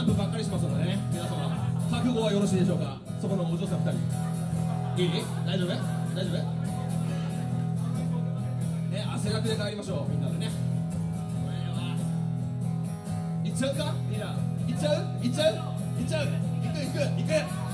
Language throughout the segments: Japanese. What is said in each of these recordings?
ャンプばっかりしますのでね皆様覚悟はよろしいでしょうか？そこのお嬢さん2人。いい？大丈夫？大丈夫？ね汗だくで帰りましょうみんなでね。行っちゃうか？リーダー行っちゃう？行っちゃう？行っちゃう？行く行く行く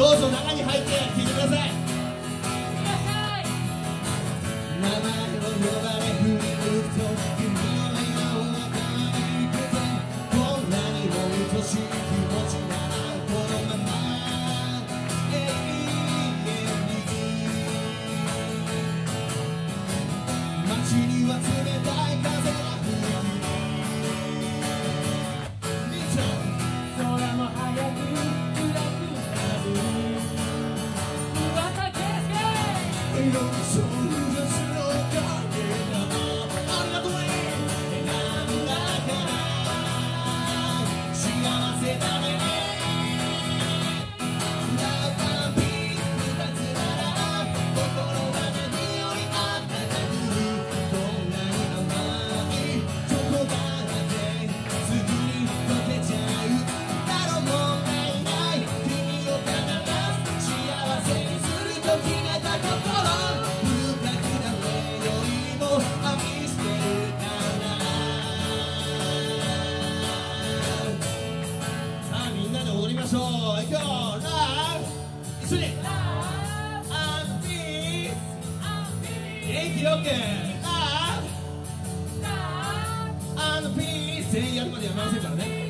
どうぞ中に入って聞いてください。名前を呼ばれ振り向くと君の笑顔がいくてこんなにも愛しい気持ちならこのまま永遠に街には you so ましょう。いくよラブ一緒にアンピース元気よくラブアンドピース全員やるまでやめませんからね